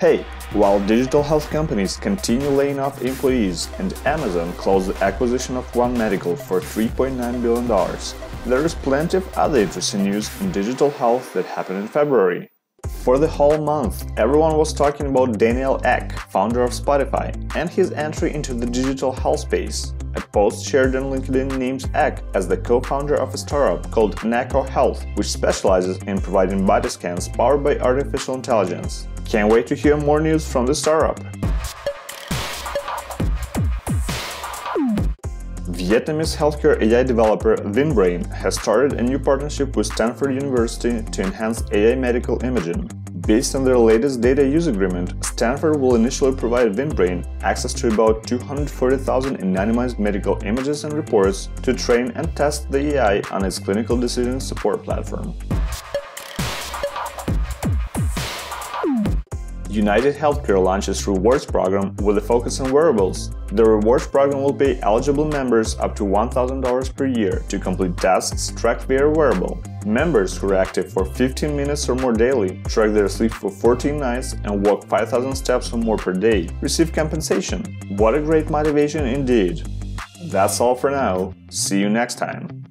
Hey, while digital health companies continue laying off employees and Amazon closed the acquisition of One Medical for $3.9 billion, there is plenty of other interesting news in digital health that happened in February. For the whole month, everyone was talking about Daniel Ek, founder of Spotify, and his entry into the digital health space. A post shared on LinkedIn names Ek as the co-founder of a startup called Neko Health, which specializes in providing body scans powered by artificial intelligence. Can't wait to hear more news from the startup. Vietnamese healthcare AI developer VinBrain has started a new partnership with Stanford University to enhance AI medical imaging. Based on their latest data use agreement, Stanford will initially provide VinBrain access to about 240,000 anonymized medical images and reports to train and test the AI on its clinical decision support platform. United Healthcare launches rewards program with a focus on wearables. The rewards program will pay eligible members up to $1,000 per year to complete tasks tracked via wearable. Members who are active for 15 minutes or more daily, track their sleep for 14 nights, and walk 5,000 steps or more per day receive compensation. What a great motivation indeed! That's all for now. See you next time.